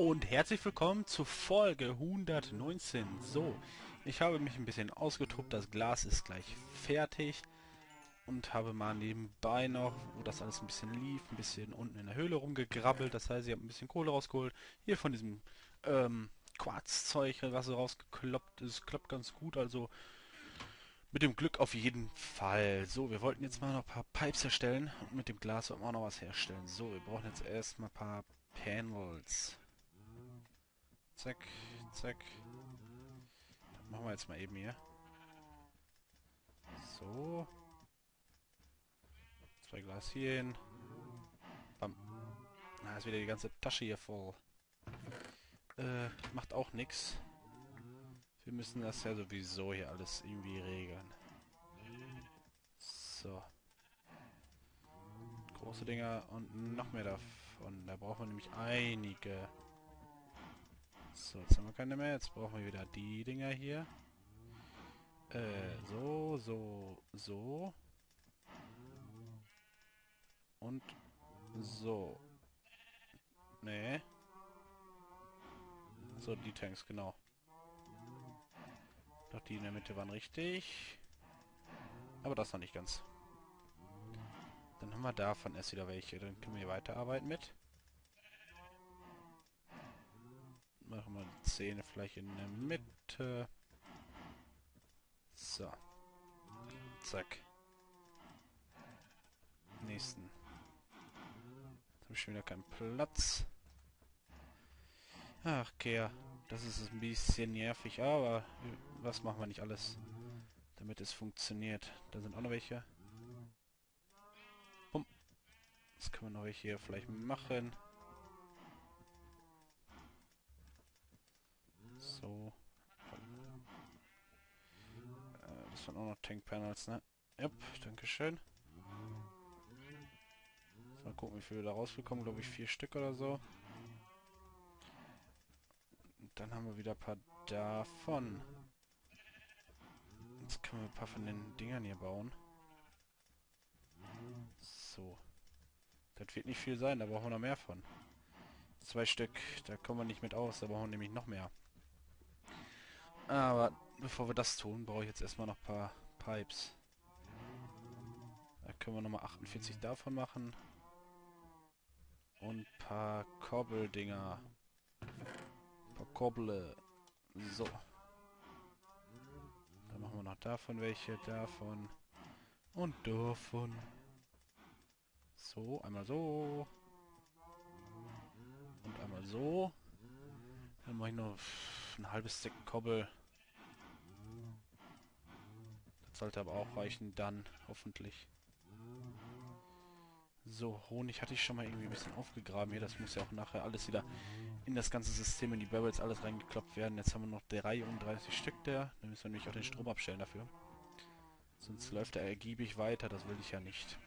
und herzlich willkommen zur Folge 119. So, ich habe mich ein bisschen ausgetobt, das Glas ist gleich fertig und habe mal nebenbei noch, wo das alles ein bisschen lief, ein bisschen unten in der Höhle rumgegrabbelt. Das heißt, ich habe ein bisschen Kohle rausgeholt. Hier von diesem ähm, Quarzzeug, was so rausgekloppt ist, klappt ganz gut. Also mit dem Glück auf jeden Fall. So, wir wollten jetzt mal noch ein paar Pipes erstellen und mit dem Glas wollten wir auch noch was herstellen. So, wir brauchen jetzt erstmal ein paar Panels. Zack, zack. Das machen wir jetzt mal eben hier. So. Zwei Glas hier hin. Bam. Na, ist wieder die ganze Tasche hier voll. Äh, macht auch nichts. Wir müssen das ja sowieso hier alles irgendwie regeln. So. Große Dinger und noch mehr davon. Da brauchen wir nämlich einige. So, jetzt haben wir keine mehr. Jetzt brauchen wir wieder die Dinger hier. Äh, so, so, so. Und so. Nee. So, die Tanks, genau. Doch die in der Mitte waren richtig. Aber das noch nicht ganz. Dann haben wir davon erst wieder welche. Dann können wir hier weiterarbeiten mit. Machen wir die Zähne vielleicht in der Mitte. So. Zack. Nächsten. Jetzt habe ich schon wieder keinen Platz. Ach, Kehr. Das ist ein bisschen nervig, aber was machen wir nicht alles, damit es funktioniert. Da sind auch noch welche. Bumm. Das können wir noch hier vielleicht machen. So. Äh, das waren auch noch Tank Panels, ne? Yep, dankeschön. Mal gucken, wie viele da rausbekommen. Glaube ich vier Stück oder so. Dann haben wir wieder ein paar davon. Jetzt können wir ein paar von den Dingern hier bauen. So. Das wird nicht viel sein, da brauchen wir noch mehr von. Zwei Stück, da kommen wir nicht mit aus, da brauchen wir nämlich noch mehr. Aber bevor wir das tun, brauche ich jetzt erstmal noch ein paar Pipes. Da können wir nochmal 48 davon machen. Und ein paar Kobbeldinger. Ein paar Kobble. So. Dann machen wir noch davon welche, davon. Und davon. So, einmal so. Und einmal so. Dann mache ich noch ein halbes Stück Kobbel. Das sollte aber auch reichen dann, hoffentlich. So, Honig hatte ich schon mal irgendwie ein bisschen aufgegraben hier. Das muss ja auch nachher alles wieder in das ganze System, in die Barrels alles reingekloppt werden. Jetzt haben wir noch 33 Stück der. Dann müssen wir nämlich auch den Strom abstellen dafür. Sonst läuft er ergiebig weiter. Das will ich ja nicht.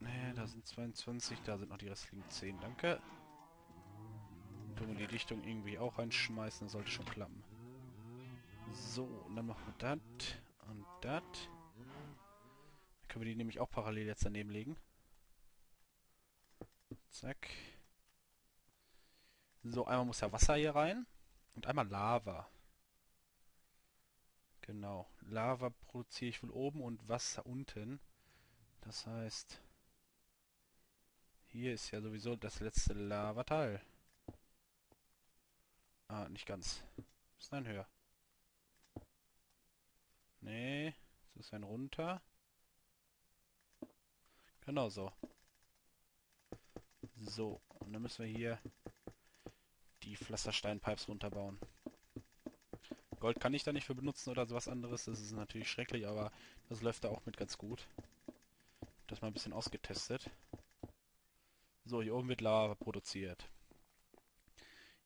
Ne, da sind 22. Da sind noch die restlichen 10. Danke. Können wir die Dichtung irgendwie auch reinschmeißen. Das sollte schon klappen. So, und dann machen wir das und das. Können wir die nämlich auch parallel jetzt daneben legen. Zack. So, einmal muss ja Wasser hier rein. Und einmal Lava. Genau. Lava produziere ich wohl oben und Wasser unten. Das heißt... Hier ist ja sowieso das letzte Lavateil. Ah, nicht ganz. Ist ein höher. Nee, das ist ein runter. Genau so. So, und dann müssen wir hier die Pflastersteinpipes runterbauen. Gold kann ich da nicht für benutzen oder sowas anderes. Das ist natürlich schrecklich, aber das läuft da auch mit ganz gut. Das mal ein bisschen ausgetestet. So, hier oben wird Lava produziert.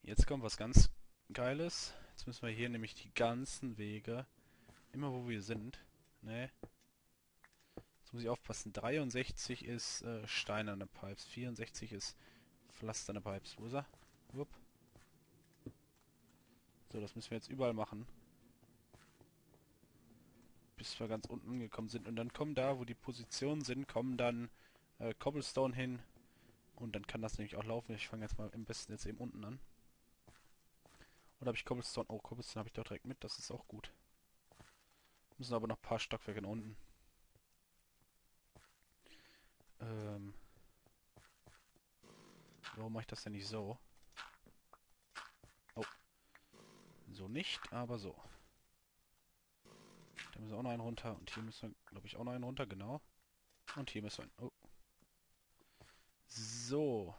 Jetzt kommt was ganz Geiles. Jetzt müssen wir hier nämlich die ganzen Wege, immer wo wir sind, ne, Jetzt muss ich aufpassen. 63 ist äh, steinerne Pipes. 64 ist pflasterne Pipes. Wo ist er? Wupp. So, das müssen wir jetzt überall machen. Bis wir ganz unten angekommen sind. Und dann kommen da, wo die Positionen sind, kommen dann äh, Cobblestone hin Und dann kann das nämlich auch laufen. Ich fange jetzt mal am besten jetzt eben unten an. Oder habe ich Cobblestone? Oh, Cobblestone habe ich doch direkt mit. Das ist auch gut. Müssen aber noch ein paar Stockwerke unten. Ähm. Warum mache ich das denn nicht so? Oh. So nicht, aber so. Da müssen wir auch noch einen runter. Und hier müssen wir, glaube ich, auch noch einen runter. Genau. Und hier müssen wir... Oh. So.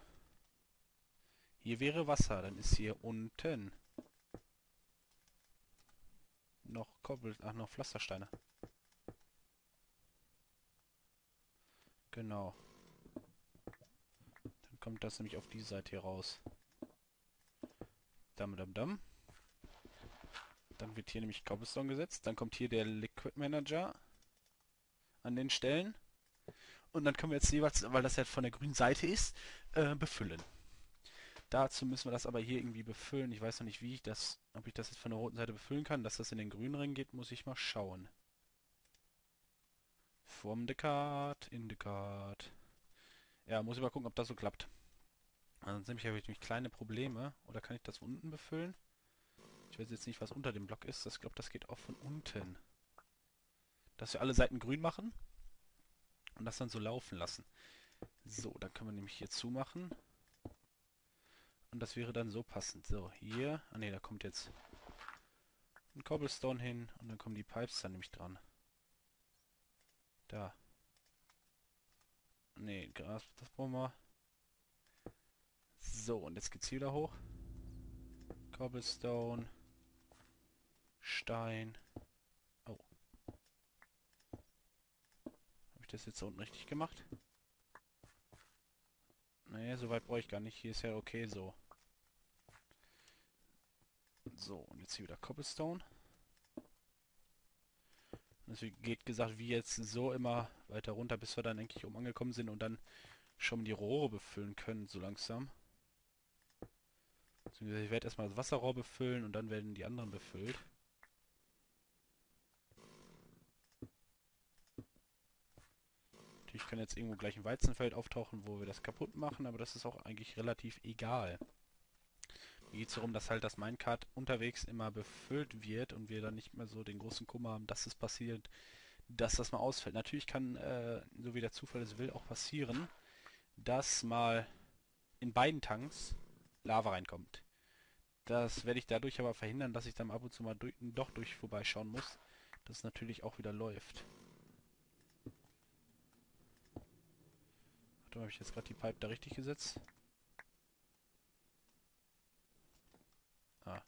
Hier wäre Wasser. Dann ist hier unten noch Koppel... Ach, noch Pflastersteine. Genau. Dann kommt das nämlich auf die Seite hier raus. Dam, dam, dam. Dann wird hier nämlich Cobblestone gesetzt. Dann kommt hier der Liquid Manager an den Stellen. Und dann können wir jetzt jeweils, weil das ja von der grünen Seite ist, äh, befüllen. Dazu müssen wir das aber hier irgendwie befüllen. Ich weiß noch nicht, wie ich das, ob ich das jetzt von der roten Seite befüllen kann. Dass das in den grünen Ring geht, muss ich mal schauen. From the card, in the card. Ja, muss ich mal gucken, ob das so klappt. Ansonsten habe ich nämlich kleine Probleme. Oder kann ich das unten befüllen? Ich weiß jetzt nicht, was unter dem Block ist. Ich glaube, das geht auch von unten. Dass wir alle Seiten grün machen. Und das dann so laufen lassen. So, dann können wir nämlich hier zumachen. Und das wäre dann so passend. So, hier. Ah ne, da kommt jetzt ein Cobblestone hin. Und dann kommen die Pipes dann nämlich dran. Da. Ne, Gras, das brauchen wir. So, und jetzt geht's wieder hoch. Cobblestone. Stein. Oh. Habe ich das jetzt da unten richtig gemacht? Naja, so weit brauche ich gar nicht. Hier ist ja okay so. So, und jetzt hier wieder Cobblestone. Es geht gesagt, wie jetzt so immer weiter runter, bis wir dann eigentlich oben angekommen sind und dann schon die Rohre befüllen können, so langsam. Ich werde erstmal das Wasserrohr befüllen und dann werden die anderen befüllt. Natürlich kann jetzt irgendwo gleich ein Weizenfeld auftauchen, wo wir das kaputt machen, aber das ist auch eigentlich relativ egal. Geht es darum, dass halt das Minecart unterwegs immer befüllt wird und wir dann nicht mehr so den großen Kummer haben, dass es passiert, dass das mal ausfällt. Natürlich kann, äh, so wie der Zufall es will, auch passieren, dass mal in beiden Tanks Lava reinkommt. Das werde ich dadurch aber verhindern, dass ich dann ab und zu mal durch, doch durch vorbeischauen muss, dass es natürlich auch wieder läuft. Warte mal, habe ich jetzt gerade die Pipe da richtig gesetzt? Ah.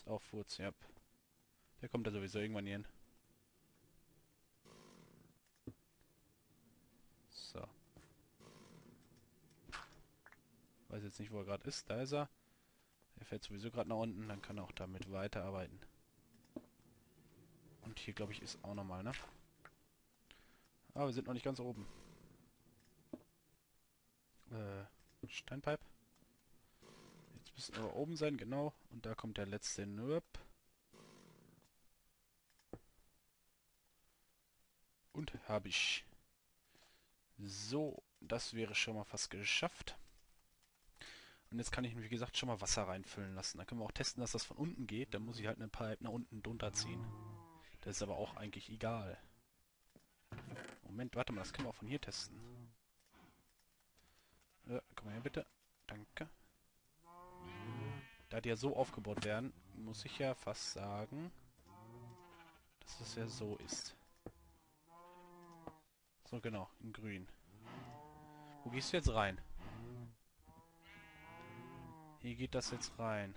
Ist auch Furz, ja. Der kommt da sowieso irgendwann hin. So. Weiß jetzt nicht, wo er gerade ist. Da ist er. Er fährt sowieso gerade nach unten. Dann kann er auch damit weiterarbeiten. Und hier, glaube ich, ist auch nochmal, ne? Aber wir sind noch nicht ganz oben. Äh, Steinpipe. Müssen wir oben sein, genau. Und da kommt der letzte Nürb. Und habe ich. So, das wäre schon mal fast geschafft. Und jetzt kann ich, wie gesagt, schon mal Wasser reinfüllen lassen. Dann können wir auch testen, dass das von unten geht. Dann muss ich halt eine Pipe nach unten drunter ziehen. Das ist aber auch eigentlich egal. Moment, warte mal, das können wir auch von hier testen. Äh, komm her bitte. Da die ja so aufgebaut werden, muss ich ja fast sagen, dass es ja so ist. So, genau, in grün. Wo gehst du jetzt rein? Hier geht das jetzt rein.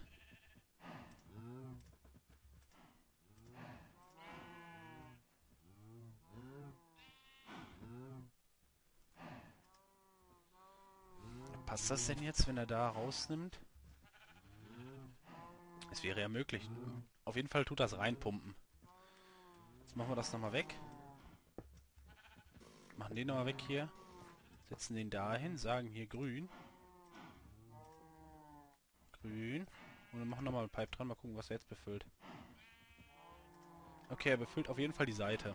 Passt das denn jetzt, wenn er da rausnimmt? Es wäre ja möglich. Auf jeden Fall tut das reinpumpen. Jetzt machen wir das nochmal weg. Machen den nochmal weg hier. Setzen den dahin, sagen hier grün. Grün. Und dann machen nochmal ein Pipe dran, mal gucken, was er jetzt befüllt. Okay, er befüllt auf jeden Fall die Seite.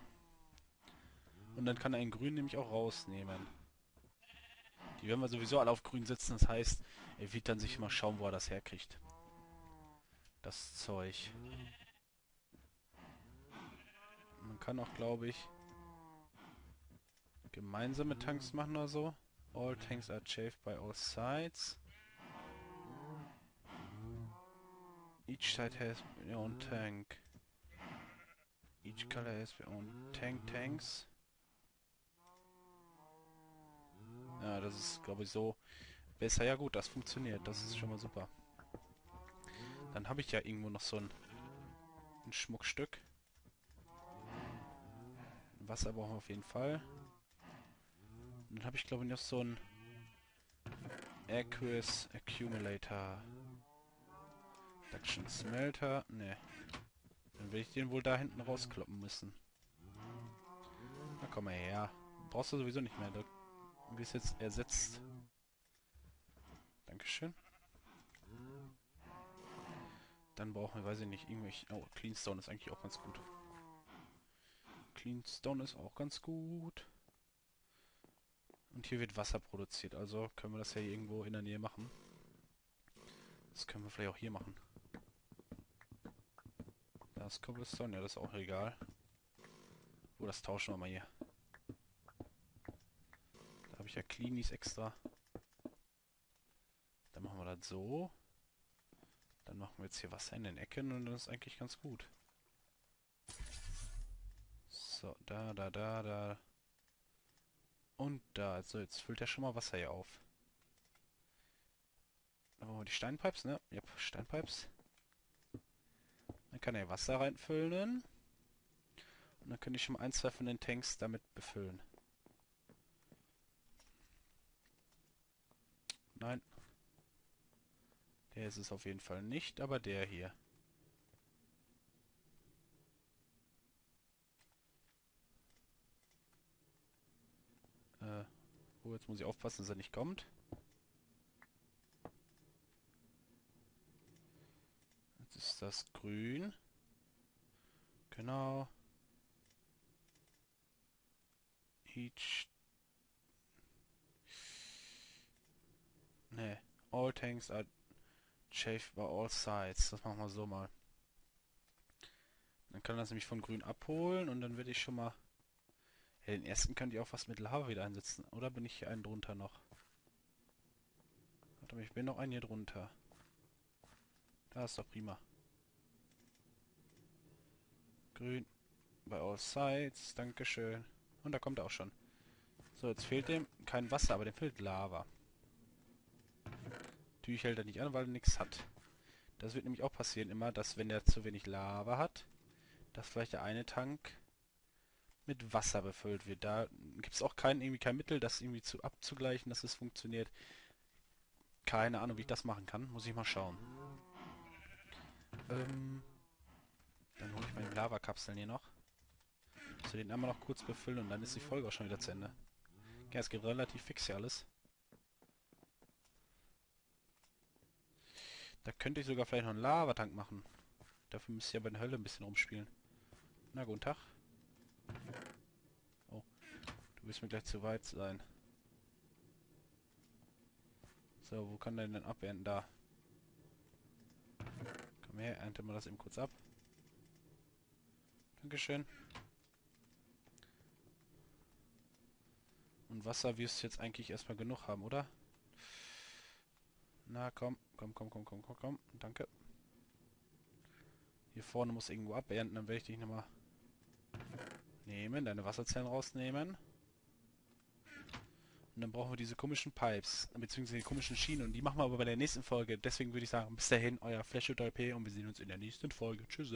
Und dann kann er in grün nämlich auch rausnehmen. Die werden wir sowieso alle auf grün setzen, das heißt, er wird dann sich mal schauen, wo er das herkriegt. Das Zeug. Man kann auch, glaube ich, gemeinsame Tanks machen oder so. All tanks are chafed by all sides. Each side has their own tank. Each color has their own tank tanks. Ja, das ist, glaube ich, so besser. Ja gut, das funktioniert. Das ist schon mal super. Dann habe ich ja irgendwo noch so ein, ein Schmuckstück. Wasser brauchen wir auf jeden Fall. Und dann habe ich, glaube ich, noch so ein Aqueous Accumulator. Duction Smelter. Ne. Dann will ich den wohl da hinten rauskloppen müssen. Na komm mal her. Brauchst du sowieso nicht mehr. Wie es jetzt ersetzt. Dankeschön. Dann brauchen wir, weiß ich nicht, irgendwelche... Oh, Cleanstone ist eigentlich auch ganz gut. Cleanstone ist auch ganz gut. Und hier wird Wasser produziert, also können wir das ja irgendwo in der Nähe machen. Das können wir vielleicht auch hier machen. Das Cobblestone, ja, das ist auch egal. Oh, das tauschen wir mal hier. Da habe ich ja Cleanies extra. Dann machen wir das so. Dann machen wir jetzt hier Wasser in den Ecken und das ist eigentlich ganz gut. So, da, da, da, da. Und da. Also jetzt füllt er schon mal Wasser hier auf. Dann die Steinpipes, ne? Ja, Steinpipes. Dann kann er Wasser reinfüllen. Und dann könnte ich schon mal ein, zwei von den Tanks damit befüllen. Nein. Der ist es auf jeden Fall nicht, aber der hier. Äh, oh, jetzt muss ich aufpassen, dass er nicht kommt. Jetzt ist das grün. Genau. Each... Ne, all tanks are chafed by all sides. Das machen wir so mal. Dann kann das nämlich von grün abholen und dann werde ich schon mal ja, den ersten könnte ich auch was mit Lava wieder einsetzen. Oder bin ich hier einen drunter noch? Warte mal, ich bin noch einen hier drunter. Da ist doch prima. Grün. Bei all sides. Dankeschön. Und da kommt er auch schon. So, jetzt fehlt dem kein Wasser, aber dem fehlt Lava. Natürlich hält er nicht an, weil er nichts hat. Das wird nämlich auch passieren immer, dass wenn er zu wenig Lava hat, dass vielleicht der eine Tank mit Wasser befüllt wird. Da gibt es auch kein, irgendwie kein Mittel, das irgendwie zu abzugleichen, dass es funktioniert. Keine Ahnung, wie ich das machen kann. Muss ich mal schauen. Ähm, dann hole ich meine Lava-Kapseln hier noch. So, den einmal noch kurz befüllen und dann ist die Folge auch schon wieder zu Ende. Ja, es geht relativ fix hier alles. Da könnte ich sogar vielleicht noch einen Lavatank machen. Dafür müsste ich aber in der Hölle ein bisschen rumspielen. Na, guten Tag. Oh, du wirst mir gleich zu weit sein. So, wo kann der denn abernten? Da. Komm her, ernte mal das eben kurz ab. Dankeschön. Und Wasser wirst du jetzt eigentlich erstmal genug haben, oder? Na komm, komm, komm, komm, komm, komm, komm. Danke. Hier vorne muss irgendwo abernten, dann werde ich dich nochmal nehmen, deine Wasserzellen rausnehmen. Und dann brauchen wir diese komischen Pipes, beziehungsweise die komischen Schienen. Und die machen wir aber bei der nächsten Folge. Deswegen würde ich sagen, bis dahin, euer Flash und wir sehen uns in der nächsten Folge. Tschüss.